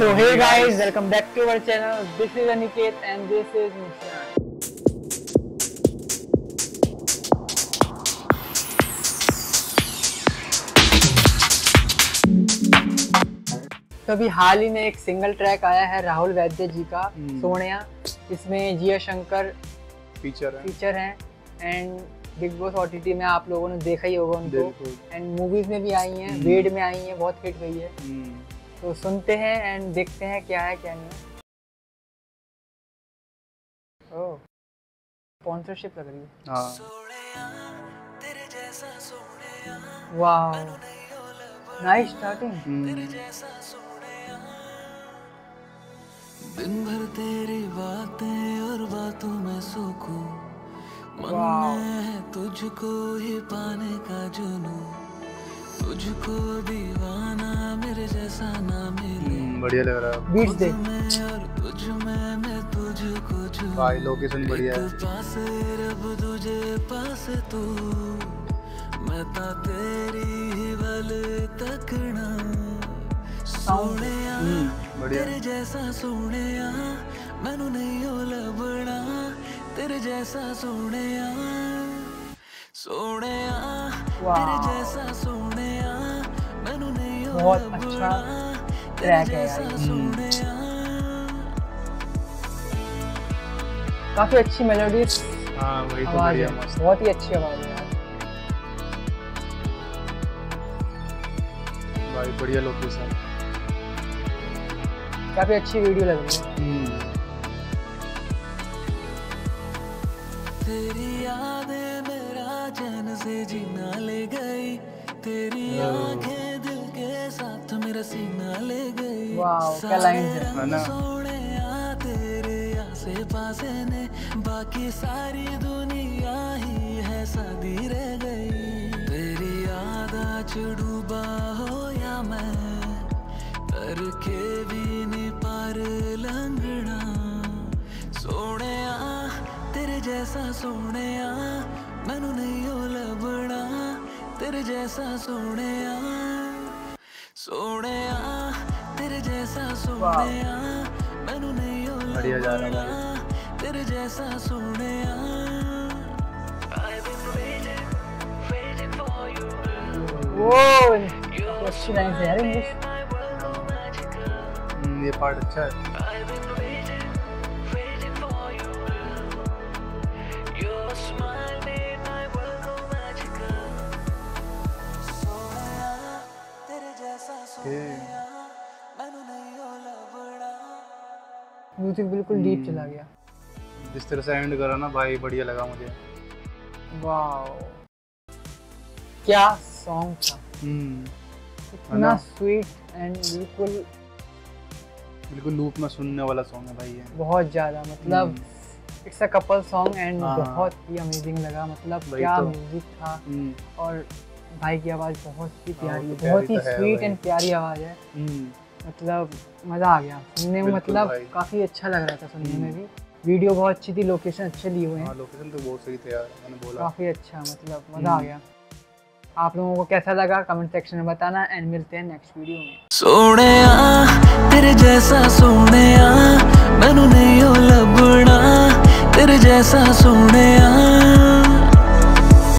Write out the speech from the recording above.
So hey guys, welcome back to our channel. This is Aniket and this is Muskan. तो अभी हाल ही में एक single track आया है राहुल वैद्य जी का हम्म। सोनिया इसमें जिया शंकर फीचर है फीचर हैं एंड बिग बॉस ओटीटी में आप लोगों ने देखा ही होगा उनको एंड मूवीज़ में भी आई हैं हम्म। वेड में आई हैं बहुत हिट गई है हम्म, तो सुनते हैं एंड देखते हैं क्या है क्या नहीं। है ओह स्पॉन्सरशिप लग रही है। हाँ। वाह नाइस स्टार्टिंग हम्म, दिन भर तेरी बातें और बातों में सुकून। मन में है तुझको ही पाने का जुनू तुझको दीवाना मेरे हम्म, बढ़िया लग रहा है। बीट्स दे। भाई लोकेशन बढ़िया है। पास रब तुझे पास तू मैं ता तेरी ही तकना सोनिया हम्म, बढ़िया। तेरे जैसा सोनिया मैनू नहीं हो लभना तेरे जैसा सोनिया वाह। तेरे जैसा सोनिया मैनू नहीं हो बहुत अच्छा। ट्रैक है यार काफ़ी अच्छी मेलोडी हाँ वही तो बढ़िया है। बहुत ही अच्छी आवाज़ है यार। भाई बढ़िया लोकेशन काफ़ी अच्छी वीडियो लग रही है। हम्म, तेरी यादें मेरा चैन से जीना ले गई। तेरी आँखें दिल के साथ मेरा सीना ले क्या लाइन है ना आसे पासे ने बाकी सारी दुनिया ही है सादी रह गई तेरी याद आज डूबा हो या मैं करके भी नहीं पार लंघना सोने तेरे जैसा सोने मैनू नहीं हो लभना तेरे जैसा सोने सोने तेरे जैसा सोने मैनू नहीं बढ़िया जा रहा लभना तेरे जैसा सोने वो अच्छी लाइन है यार इंग्लिश हम्म, ये पार्ट अच्छा है। ओके म्यूज़िक बिल्कुल डीप हम्म। चला गया। जिस तरह से एंड करा ना भाई बढ़िया लगा मुझे। वाओ क्या सॉन्ग था। हम्म, इतना स्वीट एंड बिल्कुल बिल्कुल लूप में सुनने वाला सॉन्ग है भाई ये। बहुत ज़्यादा मतलब it's a couple song and. बहुत ही अमेजिंग लगा। मतलब क्या तो। म्यूज़िक था। हम्म, और भाई की आवाज़ बहुत ही हाँ, प्यारी तो बहुत ही तो स्वीट एंड प्यारी आवाज़ है। मतलब मज़ा आ गया। सुनने में मतलब काफ़ी अच्छा लग रहा था सुनने में हम्म। भी। वीडियो बहुत अच्छी थी लोकेशन अच्छे लिए हुए हैं। हाँ लोकेशन तो बहुत सही थे यार मैंने बोला। काफ़ी अच्छा मतलब मज़ा आ हम्म। गया। आप लोगों को कैसा लगा? कमेंट सेक्शन में बताना एंड मिलते हैं नेक्स्ट वीडियो में। सोने तेरे जैसा सोने मैनू नहीं हो तेरे जैसा सोने